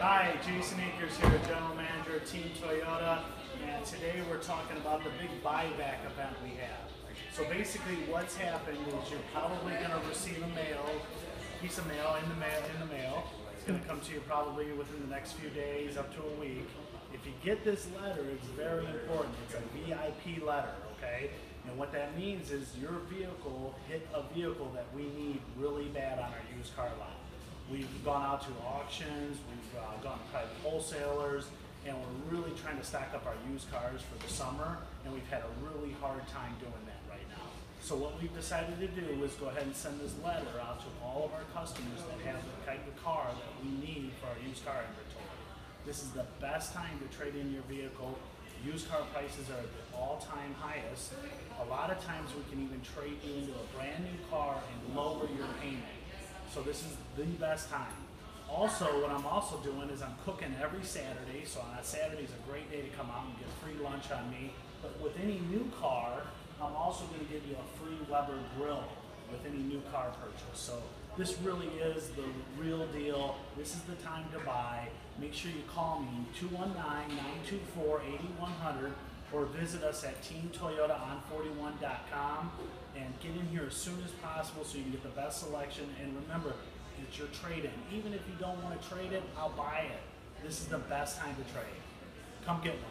Hi, Jason Akers here, General Manager of Team Toyota, and today we're talking about the big buyback event we have. So basically what's happened is you're probably gonna receive a mail, piece of mail in the mail, in the mail. It's gonna come to you probably within the next few days, up to a week. If you get this letter, it's very important. It's a VIP letter, okay? And what that means is your vehicle hit a vehicle that we need really bad on our used car lot. We've gone out to auctions, we've uh, gone to private wholesalers, and we're really trying to stack up our used cars for the summer, and we've had a really hard time doing that right now. So what we've decided to do is go ahead and send this letter out to all of our customers that have the type of car that we need for our used car inventory. This is the best time to trade in your vehicle. Used car prices are at the all-time highest. A lot of times we can even trade you into a brand new car and lower your. So this is the best time. Also, what I'm also doing is I'm cooking every Saturday. So on Saturday is a great day to come out and get free lunch on me. But with any new car, I'm also going to give you a free Weber grill with any new car purchase. So this really is the real deal. This is the time to buy. Make sure you call me 219-924-8100 or visit us at teamtoyotaon41.com and get in here as soon as possible so you can get the best selection. And remember, it's your trade-in. Even if you don't want to trade it, I'll buy it. This is the best time to trade. Come get one.